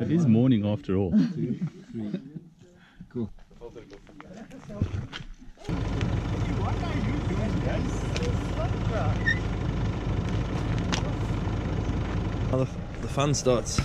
It is morning after all. Cool. Now the, the fun starts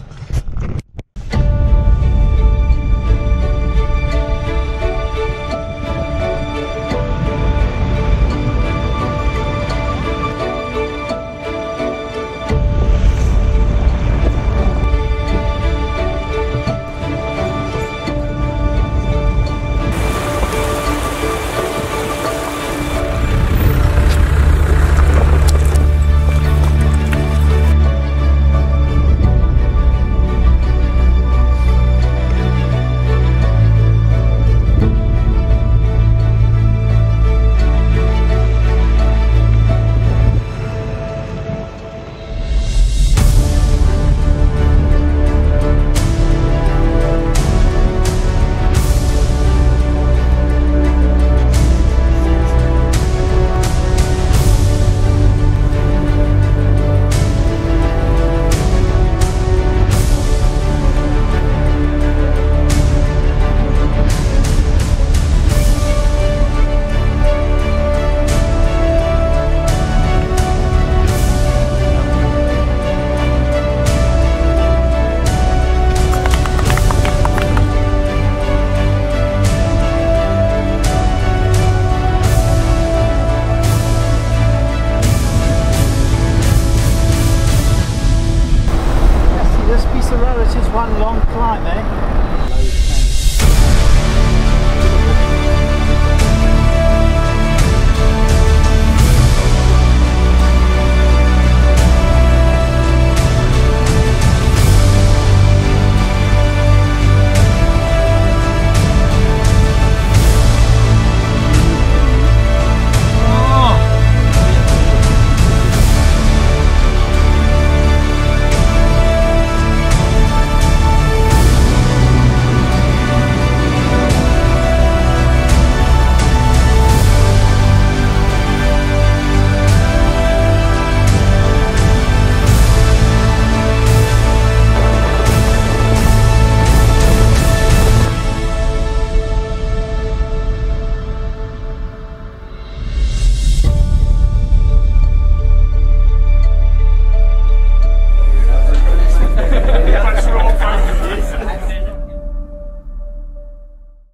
long climb, eh?